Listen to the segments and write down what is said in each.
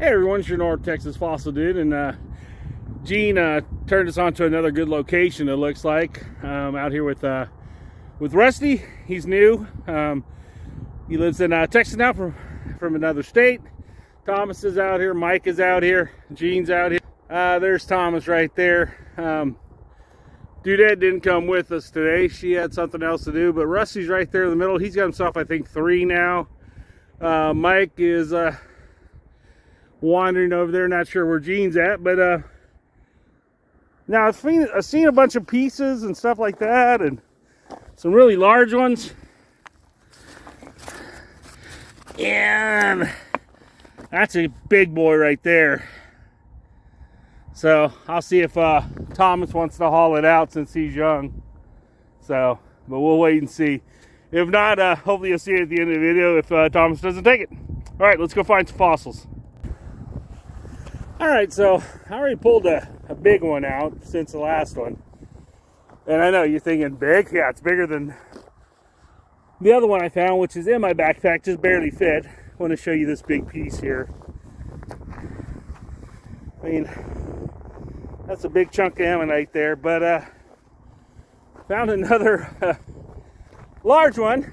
Hey everyone, it's your North Texas Fossil Dude, and uh, Gene uh, turned us on to another good location. It looks like um, out here with uh, with Rusty. He's new. Um, he lives in uh, Texas now from from another state. Thomas is out here. Mike is out here. Gene's out here. Uh, there's Thomas right there. Um, Dudette didn't come with us today. She had something else to do, but Rusty's right there in the middle. He's got himself, I think, three now. Uh, Mike is wandering over there. Not sure where Gene's at, but uh, now I've seen I've seen a bunch of pieces and stuff like that, and some really large ones. And that's a big boy right there. So I'll see if uh, Thomas wants to haul it out since he's young. So, but we'll wait and see. If not, uh, hopefully you'll see it at the end of the video if uh, Thomas doesn't take it. All right, let's go find some fossils. All right, so I already pulled a, a big one out since the last one. And I know you're thinking big. Yeah, it's bigger than the other one I found, which is in my backpack, just barely fit. I want to show you this big piece here. I mean, that's a big chunk of ammonite there, but uh, found another uh, large one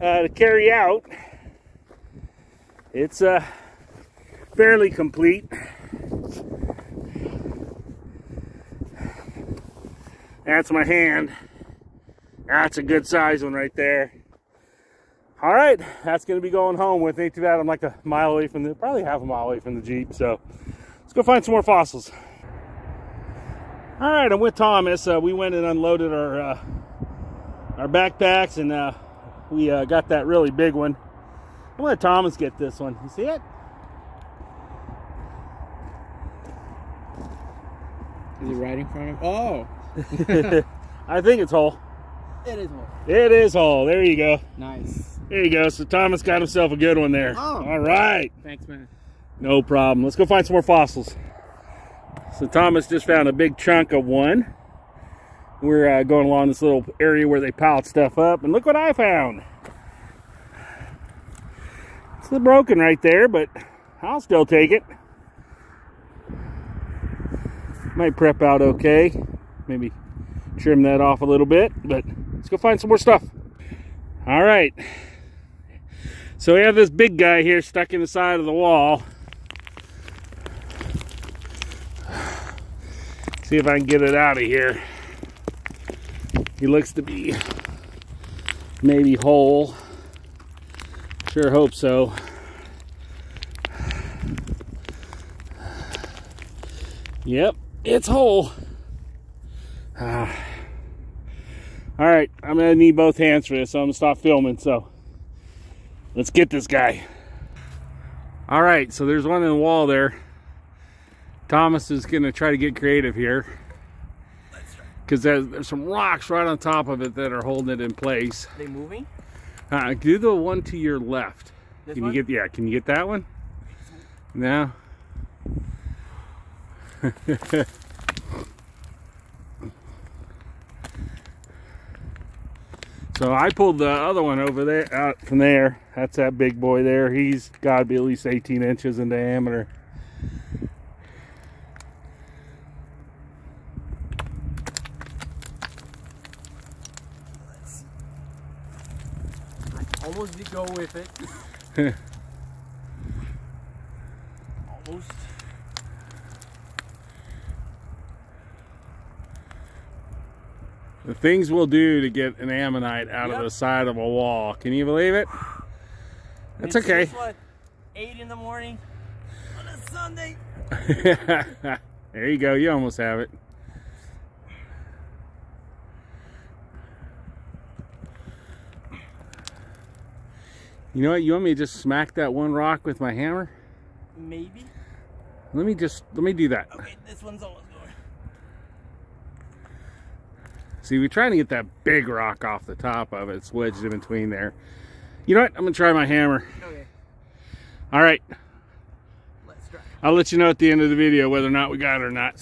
uh, to carry out. It's uh, fairly complete. That's my hand. That's a good size one right there. All right, that's gonna be going home with me. Too bad I'm like a mile away from the, probably half a mile away from the Jeep. So let's go find some more fossils. All right, I'm with Thomas. Uh, we went and unloaded our uh, our backpacks and uh, we uh, got that really big one. I'm gonna let Thomas get this one. You see it? Is it right in front of? Oh, I think it's whole. it is one. It is whole. There you go. Nice. There you go. So Thomas got himself a good one there. Oh. All right. Thanks, man. No problem. Let's go find some more fossils. So Thomas just found a big chunk of one. We're uh, going along this little area where they piled stuff up, and look what I found. It's a little broken right there, but I'll still take it. Might prep out okay. Maybe trim that off a little bit, but let's go find some more stuff. All right. So we have this big guy here stuck in the side of the wall. See if I can get it out of here. He looks to be maybe whole. Sure hope so. Yep, it's whole. Ah. All right, I'm gonna need both hands for this, so I'm gonna stop filming. So let's get this guy. All right, so there's one in the wall there. Thomas is gonna try to get creative here because there's, there's some rocks right on top of it that are holding it in place. Are they moving? Uh, do the one to your left. This can one? you get yeah? Can you get that one? No. so I pulled the other one over there out from there. That's that big boy there. He's got to be at least 18 inches in diameter. I almost did go with it. almost. The things we'll do to get an ammonite out of the side of a wall. Can you believe it? That's okay. It's what? Eight in the morning on a Sunday. there you go. You almost have it. You know what? You want me to just smack that one rock with my hammer? Maybe. Let me just, let me do that. Okay, this one's almost going. See, we're trying to get that big rock off the top of it. It's wedged in between there. You know what? I'm going to try my hammer. Okay, All right. let's try. I'll let you know at the end of the video whether or not we got it or not.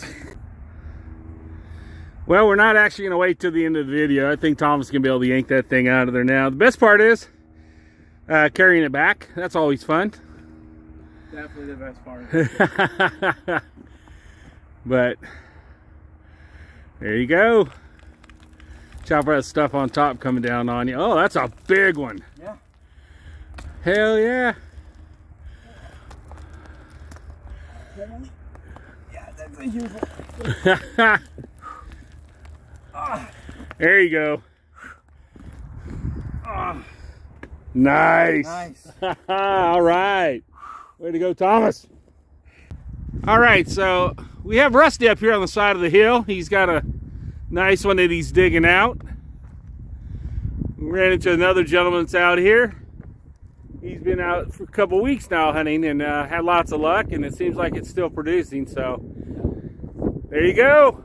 Well, we're not actually going to wait till the end of the video. I think Tom's going to be able to yank that thing out of there now. The best part is uh, carrying it back. That's always fun. Definitely the best part. but there you go. Chopper has stuff on top coming down on you. Oh, that's a big one. Yeah. Hell yeah. Yeah, that's a huge one. there you go. Nice. nice. All right. Way to go, Thomas. All right, so we have Rusty up here on the side of the hill. He's got a nice one that he's digging out. Ran into another gentleman that's out here. He's been out for a couple weeks now hunting and uh, had lots of luck, and it seems like it's still producing. So there you go.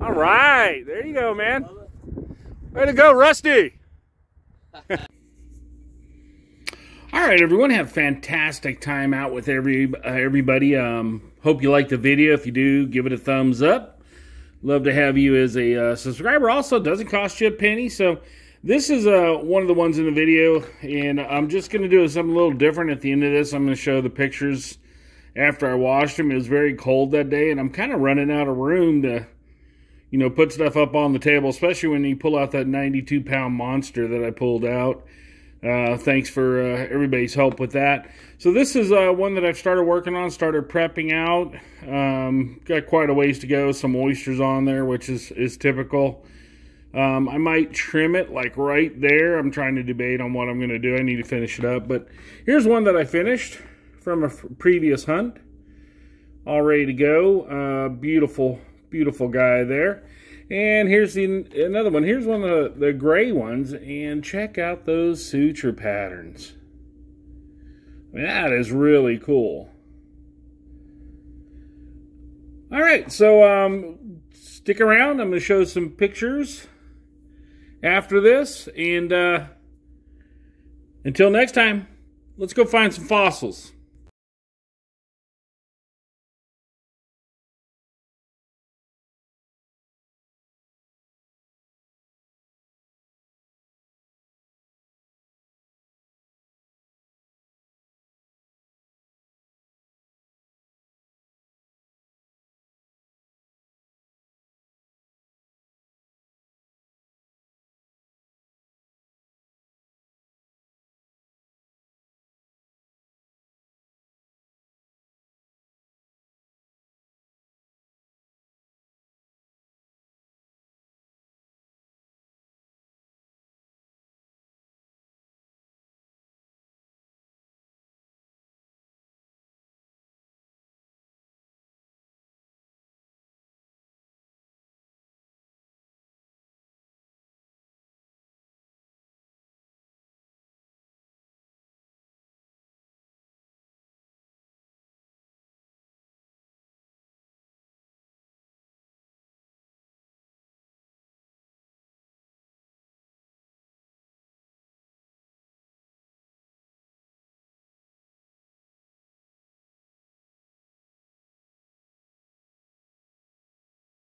All right, there you go, man. Way to go, Rusty. All right, everyone, have a fantastic time out with every uh, everybody. Um, hope you like the video. If you do, give it a thumbs up. Love to have you as a uh, subscriber. Also, doesn't cost you a penny. So this is uh, one of the ones in the video, and I'm just going to do something a little different at the end of this. I'm going to show the pictures after I washed them. It was very cold that day, and I'm kind of running out of room to, you know, put stuff up on the table, especially when you pull out that 92 pound monster that I pulled out. Uh, thanks for uh, everybody's help with that. So this is uh, one that I've started working on, started prepping out. Um, got quite a ways to go. Some oysters on there, which is is typical. Um, I might trim it like right there. I'm trying to debate on what I'm going to do. I need to finish it up. But here's one that I finished from a previous hunt. All ready to go. Uh, beautiful, beautiful guy there. And here's the another one. Here's one of the, the gray ones. And check out those suture patterns. That is really cool. All right, so um, stick around. I'm going to show some pictures after this. And uh, until next time, let's go find some fossils.